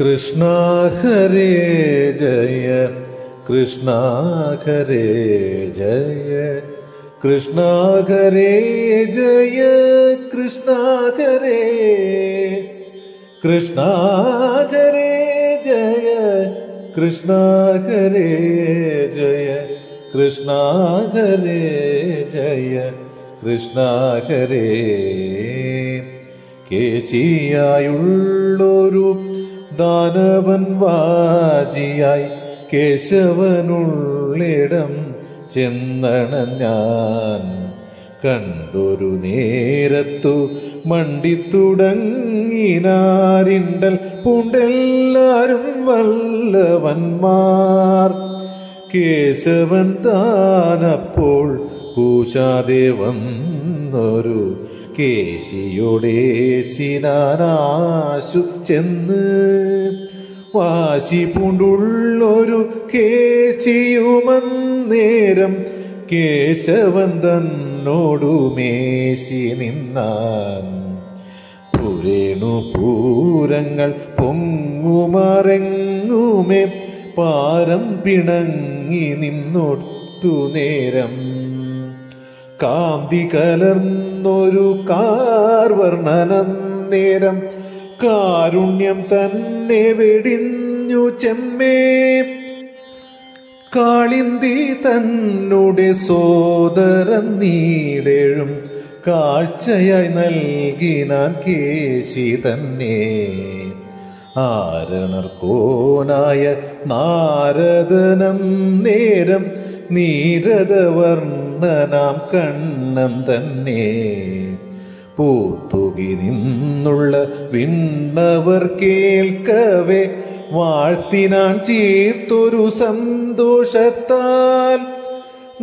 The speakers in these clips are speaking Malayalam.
കൃഷ്ണ ഹരേ ജയ കൃഷ്ണ ഹരേ ജയ കൃഷ്ണ ഹരേ ജയ കൃഷ്ണ ഹരേ കൃഷ്ണ ഹരേ ജയ കൃഷ്ണ ഹരേ ജയ കൃഷ്ണ ഹരേ ജയ കൃഷ്ണ ഹരേ കേശിയായുള്ളൊരു ദാനവൻ വാജിയായി കേശവനുള്ളിടം ചെന്നണ ഞാൻ. കണ്ടൊരു നേരത്തു മണ്ടിത്തുടങ്ങിനാരിണ്ടൽ പൂണ്ടെല്ലാരും വല്ലവന്മാർ. കേശവൻ താനപ്പോൾ കൂശാതെ വന്നൊരു കേശിയോടേശിനാശു ചെന്ന് വാശി പൂണ്ടുള്ളൊരു കേശിയുമന്നേരം കേശവൻ തന്നോടു മേശി നിന്നാൻ പുരേണു പൂരങ്ങൾ പൊങ്ങുമറങ്ങുമേ പാരം പിണങ്ങി നിന്നൊട്ടു നേരം കാന്തി കലർന്നൊരു കാർവർണനം നേരം. കാരുണ്യം തന്നെ വെടിഞ്ഞു ചെമ്മേ. കാളിന്തി തന്നുടെ സോദരൻ നീടേഴും. കാഴ്ചയായി നൽകിനാൻ കേശി തന്നെ. ആരണർക്കോനായ നാരദനം നേരം. നീരദവർണനാം കണ്ണം തന്നെ. പൂത്തുകി നിന്നുള്ള വിണ്ണവർ കേൾക്കവേ വാഴ്ത്തിനാൻ ചീർത്തൊരു സന്തോഷത്താൽ.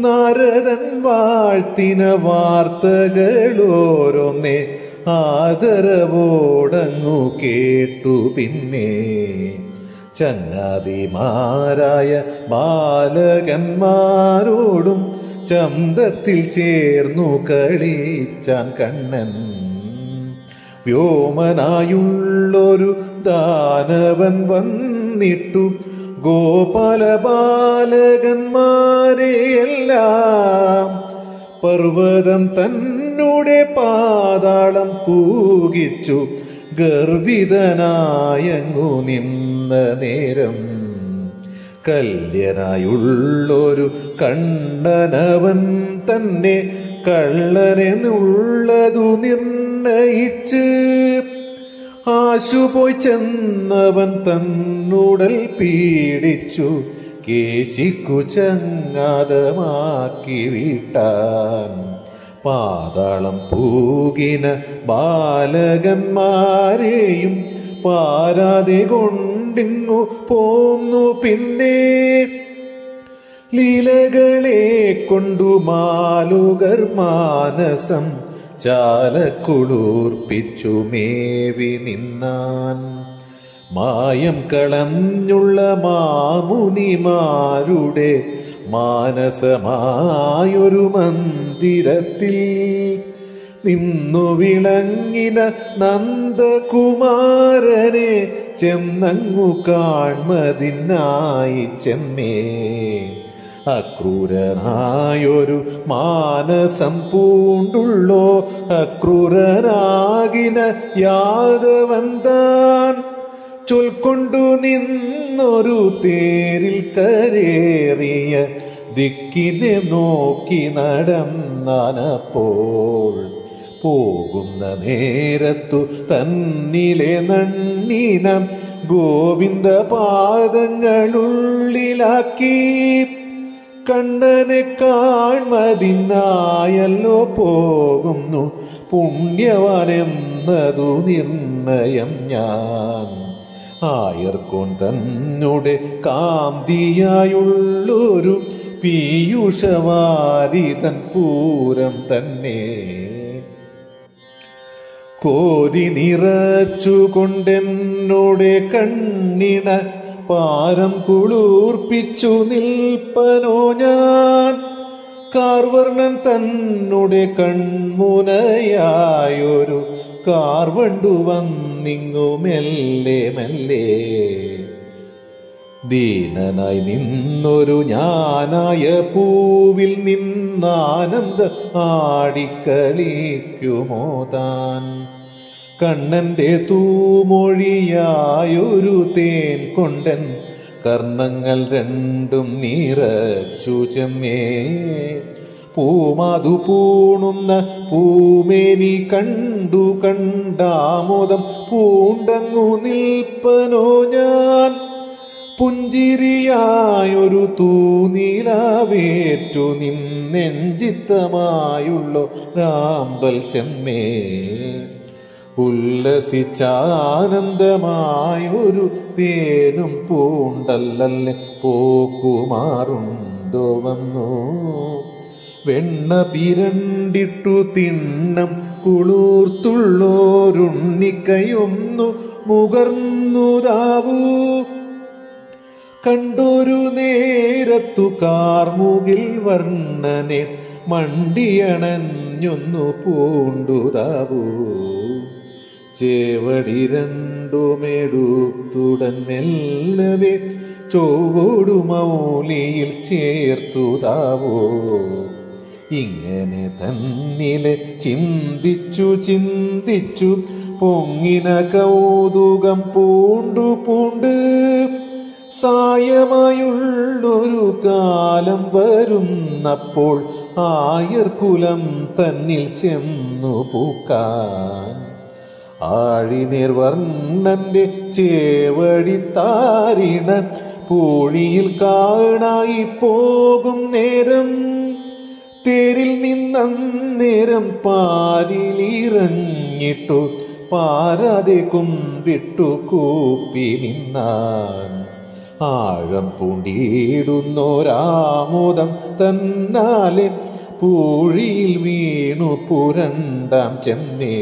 നാരദൻ വാഴ്ത്തിന വാർത്തകളോരോന്നേ ആദരവോടങ്ങു കേട്ടു പിന്നെ. ചങ്ങാതിമാരായ ബാലകന്മാരോടും ചന്തത്തിൽ ചേർന്നു കളിച്ചാൻ കണ്ണൻ. വ്യോമനായുള്ളൊരു ദാനവൻ വന്നിട്ടു. ഗോപാല ബാലകന്മാരെയെല്ലാം പർവതം തന്നുടെ പാതാളം പൂകിച്ചു ഗർഭിതനായങ്ങു നിന്ന നേരം കല്യനായുള്ളൊരു കണ്ണനവൻ തന്നെ കള്ളനെന്നുള്ളതു നിർണയിച്ച് ആശുപോയി ചെന്നവൻ തന്നുടൽ പീഡിച്ചു കേശിക്കു ചങ്ങാതമാക്കി വിട്ടാൻ. പാതാളം പൂകിന ബാലകന്മാരെയും പാരാതെ കൊണ്ടിങ്ങു പോന്നു പിന്നെ ലീലകളെ കൊണ്ടു മാലുകർ മാനസം ചാലക്കുളൂർപ്പിച്ചു മേവി നിന്നാൻ. മായം കളഞ്ഞുള്ള മാമുനിമാരുടെ മാനസമായൊരു മന്ദിരത്തിൽ നിന്നു വിളങ്ങിന നന്ദകുമാരനെ ചെന്നങ്ങു കാൺമതിനായി ചെമ്മേ. അക്രൂരനായൊരു മാനസം പൂണ്ടുള്ളോ അക്രൂരനാകിന യാദവൻ താൻ ചൊൽക്കൊണ്ടു നിന്നൊരു തേരിൽ കരേറിയ ദിക്കിനെ നോക്കി നടന്നാനപ്പോൾ പോകുന്ന നേരത്തു തന്നിലെ നണ്ണിനം ഗോവിന്ദ പാദങ്ങളുള്ളിലാക്കി കണ്ണനെ കാൺമതിനായല്ലോ പോകുന്നു പുണ്യവാനെന്നതു നിർണയം ഞാൻ. ആയർക്കോൻ തന്നെ കാന്തിയായുള്ളൊരു പീയുഷവാരി തൻ പൂരം തന്നെ. കോരി നിറച്ചുകൊണ്ടെന്നോടെ കണ്ണിണ പാരം കുളൂർപ്പിച്ചു നിൽപ്പനോ ഞാൻ. കാർവർണൻ തന്നെ കൺമുനയായൊരു കാർവണ്ടു വന്നിങ്ങു മെല്ലെ മെല്ലെ. ദീനനായി നിന്നൊരു ഞാനായ പൂവിൽ നിന്നാനന്ദ ആടിക്കളിക്കുമോ താൻ കണ്ണന്റെ തൂമൊഴിയായൊരു തേൻ കൊണ്ടൻ കർണങ്ങൾ രണ്ടും നിറച്ചു ചെമ്മേ. പൂമാതു പൂണുന്ന പൂമേനി കണ്ടു കണ്ടാമോദം പൂണ്ടങ്ങു നിൽപ്പനോ ഞാൻ. പുഞ്ചിരിയായൊരു തൂനിലാവേറ്റു നിന്നെഞ്ചിത്തമായുള്ളോ രാമ്പൽ ചെമ്മേ. ഉല്ലസിച്ചാനന്ദമായൊരു തേനും പൂണ്ടല്ലല്ലേ പോക്കുമാറുണ്ടോ വന്നു വെണ്ണ പിരണ്ടിട്ടു തിണ്ണം കുളൂർത്തുള്ളോരുണ്ണിക്കയൊന്നു മുകർന്നുതാവൂ. കണ്ടൊരു നേരത്തു കാർമുകിൽ വർണനെ മണ്ടിയണഞ്ഞൊന്നു പൂണ്ടുതാവൂ. ചേവടി രണ്ടുമെടുത്തുടൻ മെല്ലവേ ചൊവ്വോടു മൗലിയിൽ ചേർത്തുതാവോ. ഇങ്ങനെ തന്നിലെ ചിന്തിച്ചു ചിന്തിച്ചു പൊങ്ങിന കൗതുകം പൂണ്ടു പൂണ്ട് സായമായുള്ളൊരു കാലം വരുന്നപ്പോൾ ആയർകുലം തന്നിൽ ചെന്നു പൂക്കാൻ. ആഴിനിർവർണന്റെ ചേവടി താരിണ പൂഴിയിൽ കാണായി പോകും നേരം. തേരിൽ നിന്നേരം പാരിലിറങ്ങിട്ടു പാരാതെ കുന്തിട്ടു കൂപ്പി നിന്നാൻ. ആഴം പൂണ്ടിയിടുന്നോരാമോദം തന്നാലെ പൂഴിയിൽ വീണു പുരണ്ടാം ചെമ്മേ.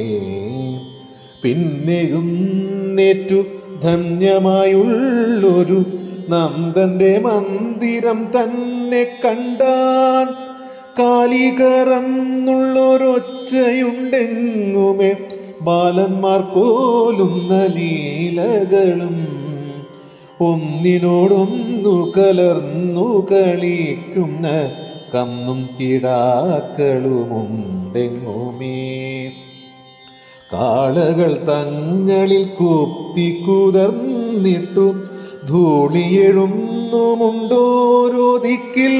പിന്നെഴുന്നേറ്റു ധന്യമായുള്ളൊരു നന്ദന്റെ മന്ദിരം തന്നെ കണ്ടാൻ കാലികറന്നുള്ളൊരൊച്ചയുണ്ടെങ്ങുമേ. ബാലന്മാർ കോലുന്ന ലീലകളും ഒന്നിനോടൊന്നു കലർന്നു കളിക്കുന്ന കന്നും കിടാക്കളുമുണ്ടെങ്ങുമേ? കാളകൾ തങ്ങളിൽ കുത്തി കുതർന്നിട്ടു ധൂളിയെഴുന്നുമുണ്ടോരോ ദിക്കിൽ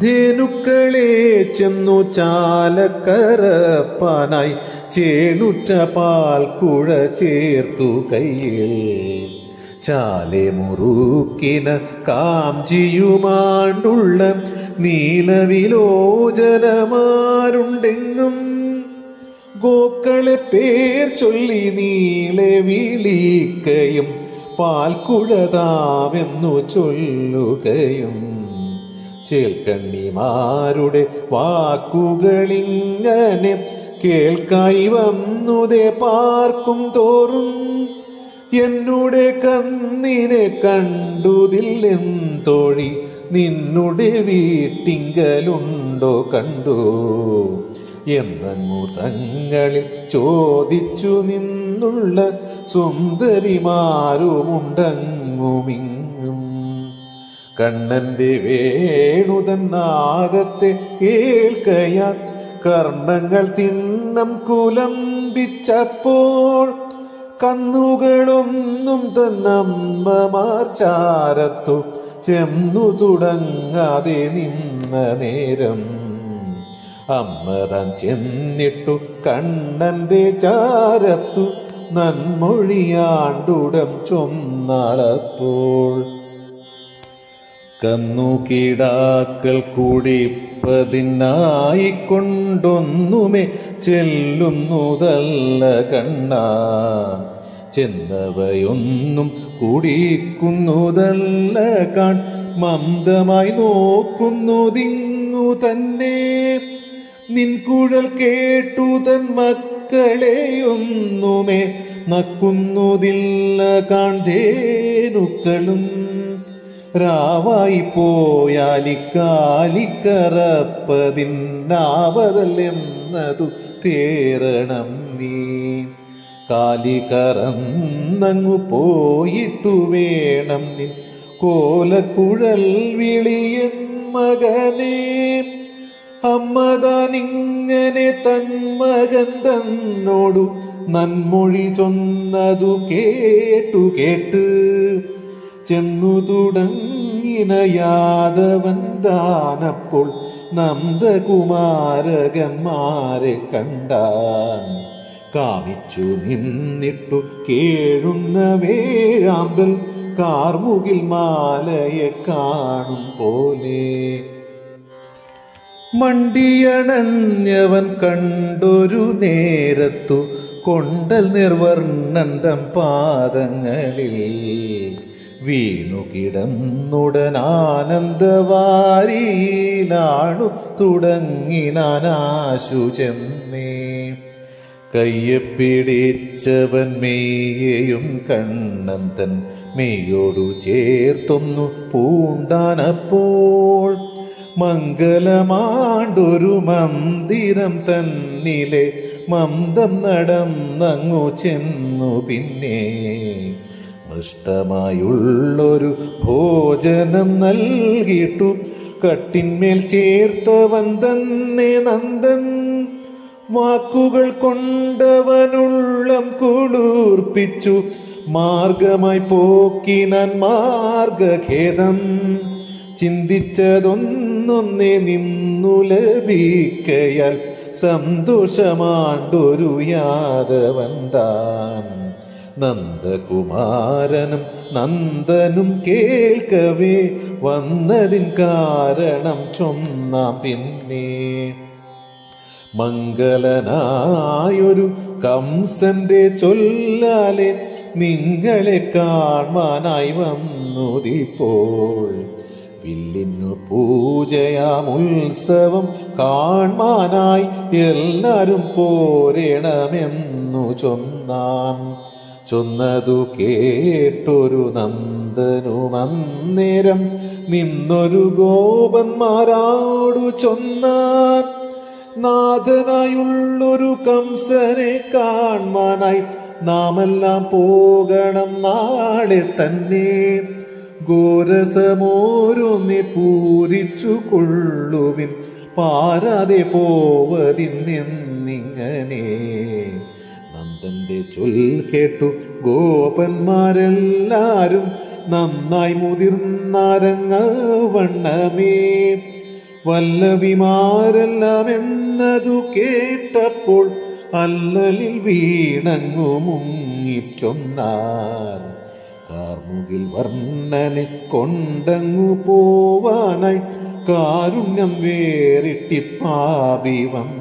ധേനുക്കളെ ചെന്നു ചാലക്കരപ്പാനായി ചേണുറ്റ പാൽക്കുഴ ചേർത്തു കയ്യിൽ. ചാലെ മുറുക്കിന കാംചിയുമാണ്ടുള്ള നീലവിലോചനമാരുണ്ടെങ്ങും. ഗോക്കളെ പേർ ചൊല്ലി നീളെ വിളിക്കയും പാൽക്കുഴതാവെന്നു ചൊല്ലുകയും. ചേൽക്കണ്ണിമാരുടെ വാക്കുകളിങ്ങനെ കേൾക്കായി വന്നുതേ പാർക്കും തോറും. എന്നുടെ കന്നിനെ കണ്ടുതില്ലെന്തോഴി നിന്നുടെ വീട്ടിങ്കലുണ്ടോ കണ്ടു. എന്നങ്ങു തങ്ങളിൽ ചോദിച്ചു നിന്നുള്ള സുന്ദരിമാരുമുണ്ടങ്ങുമിങ്ങും. കണ്ണന്റെ വേണുതൻ നാദത്തെ കേൾക്കയാൽ കർണങ്ങൾ തിണ്ണം കുലംബിച്ചപ്പോൾ കന്നുകളൊന്നും തന്നമ്മമാർ ചാരത്തു ചെന്നു തുടങ്ങാതെ നിന്ന നേരം. അമ്മ താൻ ചെന്നിട്ടു കണ്ണന്റെ ചാരത്തു നന്മൊഴിയാണ്ടുടം ചൊന്നാളപ്പോൾ. കന്നുകീടാക്കൾ കൂടി പതിനായിക്കൊണ്ടൊന്നുമേ ചെല്ലുന്നതല്ല കണ്ണ. ചെന്നവയൊന്നും കുടിക്കുന്നതല്ല കാൺ. മന്ദമായി നോക്കുന്നതിങ്ങു തന്നെ. നിൻകുഴൽ കേട്ടു തൻ മക്കളെയൊന്നുമേ നക്കുന്നതില്ല കാന്തേനുക്കളും രാവായി പോയാലിക്കാലിക്കറപ്പതിന്നാവതല്ലെന്ന ചൊന്നതു തേരണം നീ. കാലിക്കറന്നങ്ങു പോയിട്ടു വേണം നിൻ കോലക്കുഴൽ വിളിയൻ മകനെ. അമ്മതാനിങ്ങനെ തൻ മകൻ തന്നോടു നന്മൊഴി ചൊന്നതു കേട്ടു കേട്ട് ചെന്നു തുടങ്ങിന യാദവൻ ദാനപ്പോൾ നന്ദകുമാരകന്മാരെ കണ്ടാൻ കാമിച്ചു നിന്നിട്ടു കേഴുന്ന വേഴാമ്പൽ കാർമുകിൽ മാലയെ കാണും പോലെ. മണ്ടിയണഞ്ഞവൻ കണ്ടൊരു നേരത്തു കൊണ്ടൽ നിർവർണന്തം പാദങ്ങളിൽ വീണു കിടന്നുടനാനന്ദവാരീലാണു തുടങ്ങിനാശു ചെന്നേ. കയ്യെ പിടിച്ചവൻ മെയ്യെയും കണ്ണൻ തൻ മെയ്യോടു ചേർത്തൊന്നു പൂണ്ടാനപ്പോൾ. മംഗലമാണ്ടൊരു മന്ദിരം തന്നിലെ മന്ദം നടന്നങ്ങു ചെന്നു പിന്നെ. മൃഷ്ടമായുള്ളൊരു ഭോജനം നൽകിയിട്ടു. കട്ടിന്മേൽ ചേർത്തവൻ തന്നെ നന്ദൻ. വാക്കുകൾ കൊണ്ടവനുള്ളം കുളിർപ്പിച്ചു. മാർഗമായി പോക്കിനാൻ മാർഗഖേദം. ചിന്തിച്ചതൊന്നൊന്നേ നിന്നു ലഭിക്കയാൽ സന്തോഷമാണ്ടൊരു യാദവൻ താൻ. നന്ദകുമാരനും നന്ദനും കേൾക്കവേ വന്നതിൻ കാരണം ചൊന്നാം പിന്നെ. മംഗലനായൊരു കംസന്റെ ചൊല്ലാലെ നിങ്ങളെ കാണാനായി വന്നുതിപ്പോൾ. വില്ലിനു പൂജയാം ഉത്സവം കാണാനായി എല്ലാരും പോരണമെന്നു ചൊന്നാൻ ചൊന്നതു കേട്ടൊരു നന്ദനു അന്നേരം നിന്നൊരു ഗോപന്മാരാടു ചൊന്നാൻ നാഥനായുള്ളൊരു കംസനെ കാൺമാനായി നാമെല്ലാം പോകണം നാളെ തന്നെ. ഗോരസമോരൊന്നി പൂരിച്ചു കൊള്ളുവിൻ പാരാതെ പോവതിന്നെന്നിങ്ങനെ നന്ദന്റെ ചൊൽ കേട്ടു ഗോപന്മാരെല്ലാരും നന്നായി മുതിർന്നാരങ്ങ വണ്ണമേ. വല്ലവിമാരെല്ലാം എന്നതു കേട്ടപ്പോൾ അല്ലലിൽ വീണങ്ങു മുങ്ങിച്ചൊന്നാർ കാർമുകിൽ വർണനെ കൊണ്ടങ്ങു പോവാനായി കാരുണ്യം വേറിട്ടിപ്പാപി വന്നു.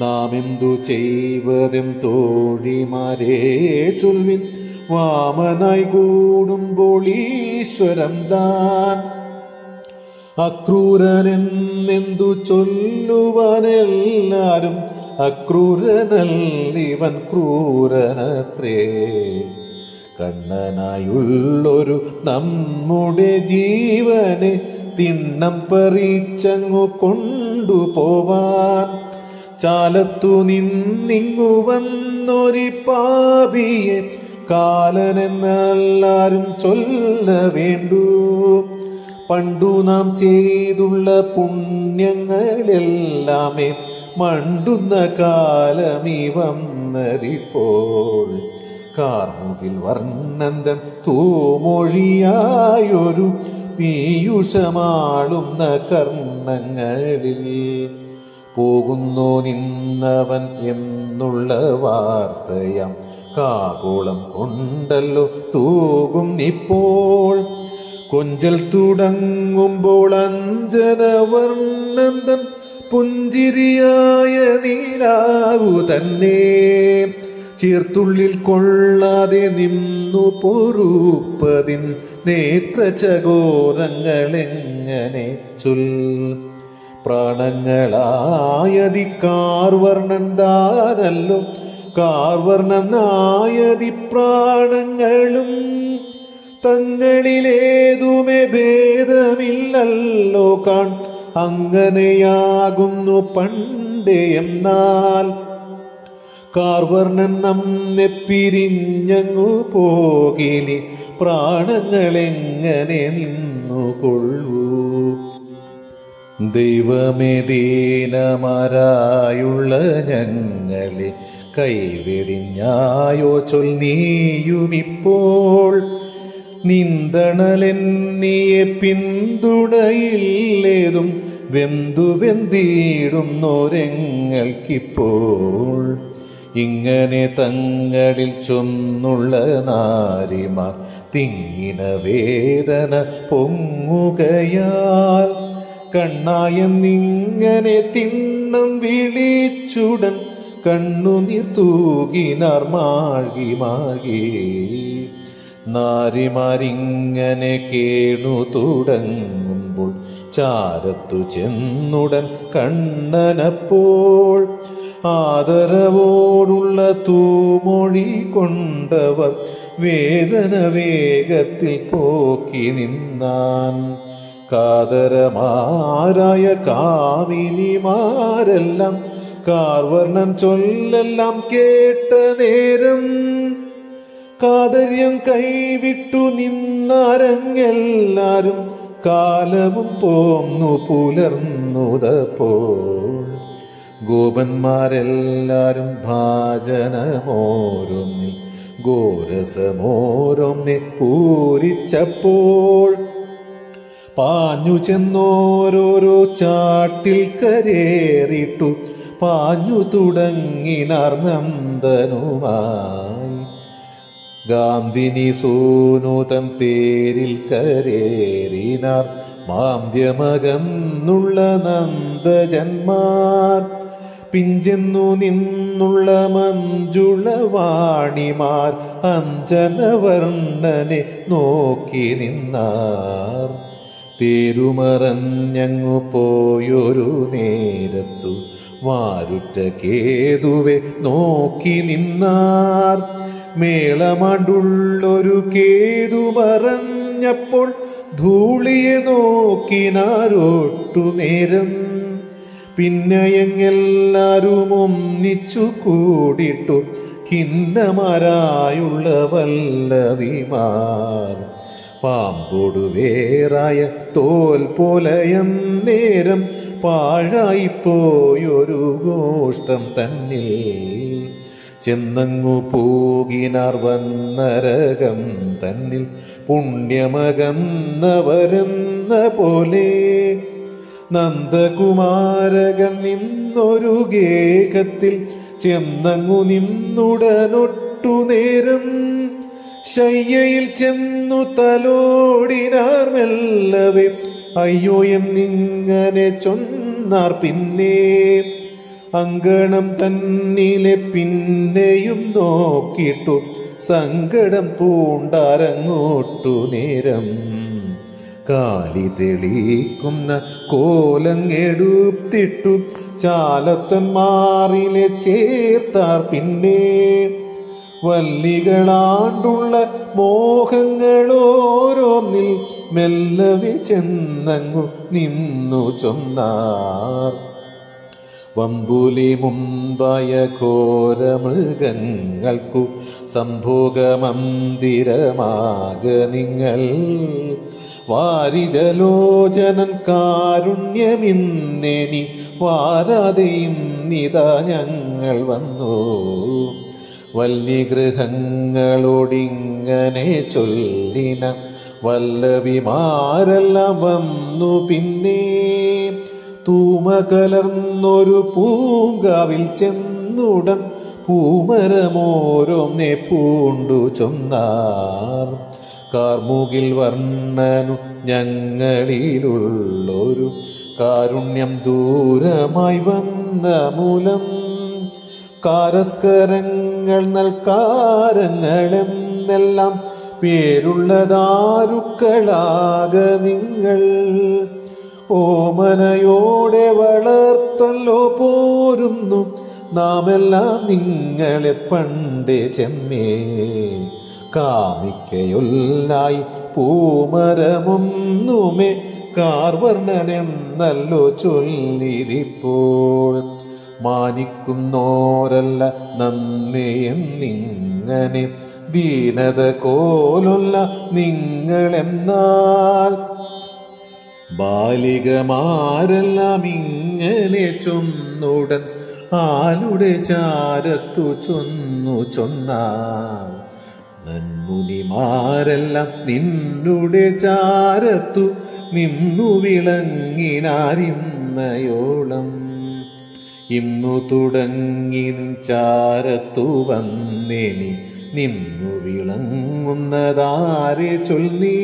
നാം എന്തു ചെയ്വതും തോഴിമാരെ ചൊൽവിൻ വാമനായി കൂടുമ്പോൾ ഈശ്വരം താൻ. അക്രൂരനെന്നെന്തു ചൊല്ലുവാനെല്ലാരും അക്രൂരനല്ലിവൻ ക്രൂരനത്രേ. കണ്ണനായുള്ളൊരു നമ്മുടെ ജീവനെ തിണ്ണം പറിച്ചങ്ങു കൊണ്ടുപോവാൻ. ചാലത്തു നിന്നിങ്ങു വന്നൊരു പാപിയെ കാലനെന്നെല്ലാരും ചൊല്ല വേണ്ടു. പണ്ടു നാം ചെയ്തുള്ള പുണ്യങ്ങളെല്ലാമേ മണ്ടുന്ന കാലമീ വന്നതിപ്പോൾ. കാർമുകിൽ വർണന്തൻ തൂമൊഴിയായൊരു പീയുഷമാളുന്ന കർണങ്ങളിൽ പോകുന്നു നിന്നവൻ എന്നുള്ള വാർത്തയാം കാകോളം കൊണ്ടല്ലോ തൂകും നിപ്പോൾ. കൊഞ്ചൽ തുടങ്ങുമ്പോൾ അഞ്ജനവർണന്തൻ പുഞ്ചിരിയായ നീലാവു തന്നെ. ചീർത്തുള്ളിൽ കൊള്ളാതെ നിന്നു പൊറുപ്പതിൻ നേത്രചകോരങ്ങളെങ്ങനെ ചൊൽ. പ്രാണങ്ങളായതി കാർവർണൻ താനല്ലോ. കാർവർണനായതി പ്രാണങ്ങളും തങ്ങളിലേതുമേ ഭേദമില്ലല്ലോ കാൺ. അങ്ങനെയാകുന്നു പണ്ടേ എന്നാൽ. കാർവർണൻ നമ്മെ പിരിഞ്ഞങ്ങു പോകിലി പ്രാണങ്ങളെങ്ങനെ നിന്നുകൊള്ളൂ? ദൈവമേ ദീനമരായുള്ള ഞങ്ങളെ കൈവെടിഞ്ഞായോ ചൊൽ നീയുമിപ്പോൾ. നിന്ദണലെന്നിയെ പിന്തുണയില്ലേതും വെന്തു വെന്തിടുന്നോരെങ്ങൾക്കിപ്പോൾ ഇങ്ങനെ തങ്ങളിൽ ചൊന്നുള്ള നാരിമാർ തിങ്ങിന വേദന പൊങ്ങുകയാൽ കണ്ണായെന്നിങ്ങനെ തിണ്ണം വിളിച്ചുടൻ കണ്ണുനീർ തൂകിനാർ മാഴി മാഴ്കി. നാരിമാരിങ്ങനെ കേണു തുടങ്ങുമ്പോൾ ചാരത്തു ചെന്നുടൻ കണ്ണനപ്പോൾ ആദരവോടുള്ള തൂമൊഴി കൊണ്ടവർ വേദന വേഗത്തിൽ പോക്കി നിന്നാൻ കാതരമാരായ കാമിനിമാരെല്ലാം കാർവർണൻ ചൊല്ലെല്ലാം കേട്ട നേരം കാതര്യം കൈവിട്ടു നിന്നാരങ്ങെല്ലാരും കാലവും പോന്നു പുലർന്നുതപ്പോൾ. ഗോപന്മാരെല്ലാരും ഭാജനമോരൊന്നിൽ ഘോരസമോരൊന്നെ പൂരിച്ചപ്പോൾ. പാഞ്ഞു ചെന്നോരോരോ ചാട്ടിൽ കരേറിട്ടു. പാഞ്ഞു തുടങ്ങിനാർ നന്ദനുമായി ഗാന്ധിനി സൂനുതൻ തേരിൽ കരേറിനാർ. മാന്ദ്യമകന്നുള്ള നന്ദജന്മാർ. പിഞ്ചെന്നു നിന്നുള്ള മഞ്ജുളവാണിമാർ. അഞ്ജനവർണനെ നോക്കി നിന്നാർ. തേരുമറഞ്ഞങ്ങു പോയൊരു നേരത്തു വാരുറ്റ കേതുവെ നോക്കി നിന്നാർ. മേളമാണ്ടുള്ളൊരു കേതു മറഞ്ഞപ്പോൾ ധൂളിയെ നോക്കിനാരൊട്ടു നേരം. പിന്നെയെങ്ങെല്ലാരും ഒന്നിച്ചു കൂടിട്ടു ഖിന്നമാരായുള്ള വല്ലവിമാർ പാമ്പൊടു വേറായ തോൽ പോലയം നേരം പാഴായിപ്പോയൊരു ഗോഷ്ടം തന്നിൽ. ചെന്നങ്ങു പോകിനാർ വന്നരകം തന്നിൽ പുണ്യമകന്നവരെന്ന പോലെ. നന്ദകുമാരകൻ നിന്നൊരു ഗേഹത്തിൽ ചെന്നങ്ങു നിന്നുടനൊട്ടു നേരം ശയ്യയിൽ ചെന്നു തലോടിനാർ മെല്ലവേ അയ്യോ നിങ്ങനെ ചൊന്നാർ പിന്നെ. അങ്കണം തന്നിലെ പിന്നെയും നോക്കിട്ടു. സങ്കടം പൂണ്ടാരങ്ങോട്ടു നേരം. കാലി തെളിക്കുന്ന കോലങ്ങെടുത്തിട്ടു. ചാലത്തന്മാറിലെ ചേർത്താർ പിന്നെ. വല്ലികളാണ്ടുള്ള മോഹങ്ങളോരോന്നിൽ മെല്ലവി ചെന്നങ്ങു നിന്നു ചൊന്നാർ. വമ്പുലി മുമ്പായ ഘോരമൃഗങ്ങൾക്കു സംഭോഗമന്ദിരമാക നിങ്ങൾ. വാരിജലോചനൻ കാരുണ്യമിന്നെനി വാരാതെയും നിതാ ഞങ്ങൾ വന്നു. വല്യഗൃഹങ്ങളോടിങ്ങനെ ചൊല്ലിന വല്ലവിമാരെല്ലാം വന്നു പിന്നെ തൂമ കലർന്നൊരു പൂങ്കാവിൽ ചെന്നുടൻ പൂമരമോരൊന്നെ പൂണ്ടു ചൊന്നാർ. കാർമുകിൽ വർണനു ഞങ്ങളിലുള്ളൊരു കാരുണ്യം ദൂരമായി വന്ന മൂലം കാരസ്കരങ്ങൾ നൽകാരങ്ങളെന്നെല്ലാം പേരുള്ളതാരുക്കളാക നിങ്ങൾ. ഓമനയോടെ വളർത്തല്ലോ പോരുന്നു. നാമെല്ലാം നിങ്ങളെ പണ്ടേ ചെമ്മേ. കാമിക്കയൊല്ലായി പൂമരമൊന്നുമേ. കാർവർണനെന്നല്ലോ ചൊല്ലിരിപ്പോൾ മാനിക്കുന്നോരല്ല നന്ദിയെന്നിങ്ങനെ ദീനത കോലുള്ള നിങ്ങളെന്നാൽ. ബാലികമാരെല്ലാം ഇങ്ങനെ ചൊന്നുടൻ ആലുടെ ചാരത്തു ചൊന്നു ചൊന്നാൽ. നന്മുനിമാരെല്ലാം നിന്നുടെ ചാരത്തു നിന്നു വിളങ്ങിനാരിന്നയോളം. ഇന്നു തുടങ്ങി നിൻ ചാരത്തു വന്നേനി നിന്നു വിളങ്ങുന്നതാരെ ചൊല്ലി.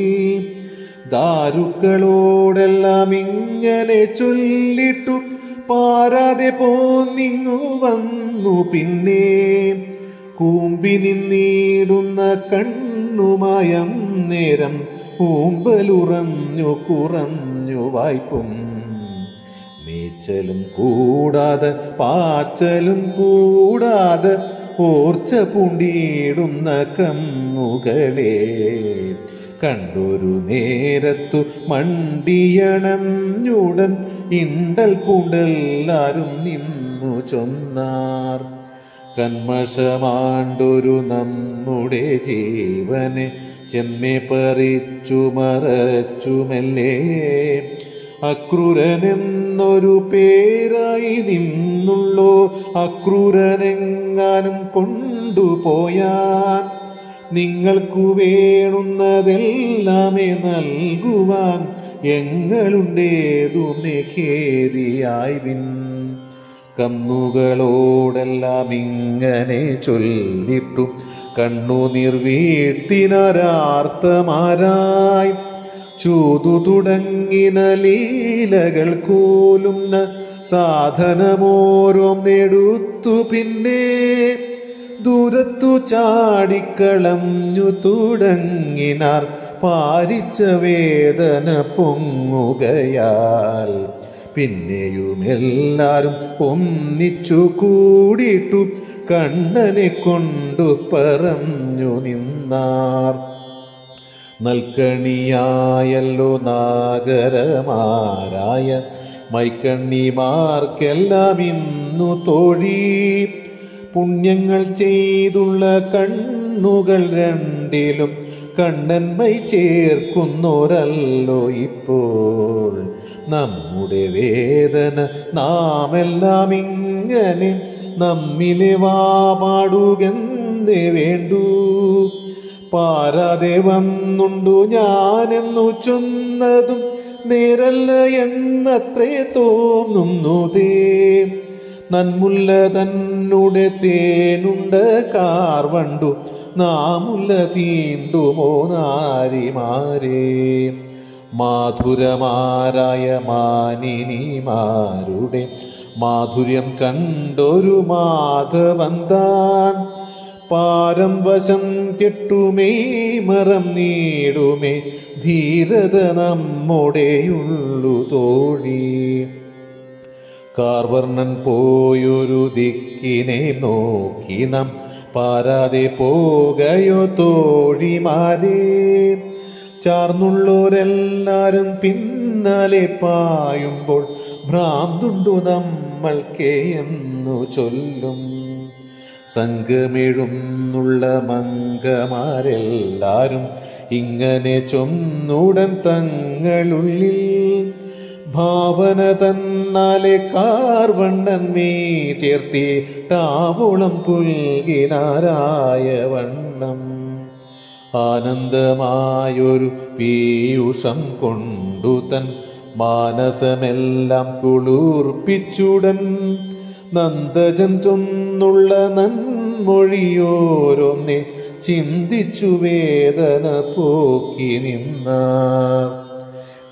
ദാരുക്കളോടെല്ലാം ഇങ്ങനെ ചൊല്ലിട്ടു പാരാതെ പോന്നിങ്ങു വന്നു പിന്നെ. കൂമ്പി നിന്നീടുന്ന കണ്ണുമായം നേരം കൂമ്പലുറഞ്ഞു കുറഞ്ഞു വായ്പും മേച്ചലും കൂടാതെ പാച്ചലും കൂടാതെ ഓർച്ച പൂണ്ടിയിടുന്ന കന്നുകളെ കണ്ടൊരു നേരത്തു മണ്ടിയണഞ്ഞുടൻ ഇണ്ടൽ പൂണ്ടെല്ലാരും നിന്നു ചൊന്നാർ. കന്മഷമാണ്ടൊരു നമ്മുടെ ജീവനെ ചെമ്മെ പറിച്ചു മറച്ചുമല്ലേ അക്രൂരനെന്നൊരു പേരായി നിന്നുള്ളോ? അക്രൂരനെങ്ങാനും കൊണ്ടുപോയാൻ നിങ്ങൾക്കു വേണുന്നതെല്ലാമേ നൽകുവാൻ എങ്ങളുണ്ടേതുമേ ഖേദിയായി വിൻ കന്നുകളോടെല്ലാം ഇങ്ങനെ ചൊല്ലിട്ടും കണ്ണുനീർ വീഴ്ത്തിനാരാർത്തമാരായി ചൂതു തുടങ്ങിന ലീലകൾ കൂലുന്ന സാധനമോരോം നെടുത്തു പിന്നെ ദൂരത്തു ചാടിക്കളഞ്ഞു തുടങ്ങിനാർ പാരിച്ച വേദന പൊങ്ങുകയാൽ. പിന്നെയും എല്ലാരും ഒന്നിച്ചു കൂടിയിട്ടു കണ്ണനെ കൊണ്ടു പറഞ്ഞു നിന്നാർ. നൽക്കണിയായല്ലോ നാഗരമാരായ മൈക്കണ്ണിമാർക്കെല്ലാം ഇന്നു തൊഴി. പുണ്യങ്ങൾ ചെയ്തുള്ള കണ്ണുകൾ രണ്ടിലും കണ്ണന്മൈ ചേർക്കുന്നോരല്ലോ ഇപ്പോൾ. നമ്മുടെ വേദന നാമെല്ലാം ഇങ്ങനെ നമ്മിലെ വാപാടുകെന്നേ വേണ്ടൂ. പാരാതെ വന്നുണ്ടു ഞാനെന്നു ചൊന്നതും നേരല്ല എന്നത്രേ തോന്നുന്നതേ നന്മുല്ല തന്നുടെ തേനുണ്ട് കാർവണ്ടു നാമുല്ല തീണ്ടുമോ നാരിമാരേ. മാധുരമാരായ മാനിനിമാരുടെ മാധുര്യം കണ്ടൊരു മാധവന്താൻ. പാരം വശം കെട്ടുമേ മറം നീടുമേ ധീരത നമ്മുടെയുള്ളു തോഴി. കാർവർണൻ പോയൊരു ദിക്കിനെ നോക്കി നാം പാരാതെ പോകയോ തോഴിമാരെ. ചാർന്നുള്ളോരെല്ലാരും പിന്നാലെ പായുമ്പോൾ ഭ്രാന്തുണ്ടു നമ്മൾക്കേ എന്നു ചൊല്ലും. സംഘമെഴുന്നുള്ള മംഗമാരെല്ലാരും ഇങ്ങനെ ചൊന്നുടൻ തങ്ങളുള്ളിൽ. ഭാവന തന്നാലെ കാർവണ്ണന്മേ ചേർത്തി ചേർത്തിട്ടാവോളം പുൽകിനാരായ വണ്ണം ആനന്ദമായൊരു പീയൂഷം കൊണ്ടു തൻ മാനസമെല്ലാം കുളിർപ്പിച്ചുടൻ. നന്ദജൻ ചൊന്നുള്ള നന്മൊഴിയോരൊന്നെ ചിന്തിച്ചു വേദന പോക്കി നിന്ന.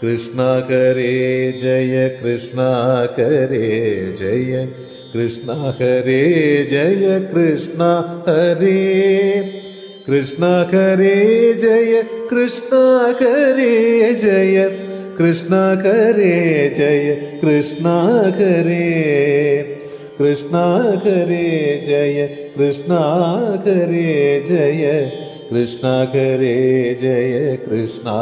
കൃഷ്ണകരേ ജയ കൃഷ്ണകരേ ജയ കൃഷ്ണകരേ ജയ കൃഷ്ണ ഹരേ കൃഷ്ണകരേ ജയ കൃഷ്ണകരേ ജയ കൃഷ്ണകരേ ജയ കൃഷ്ണ ഹരേ कृष्णा जय कृष्णा जय कृष्ण करे जय कृष्णा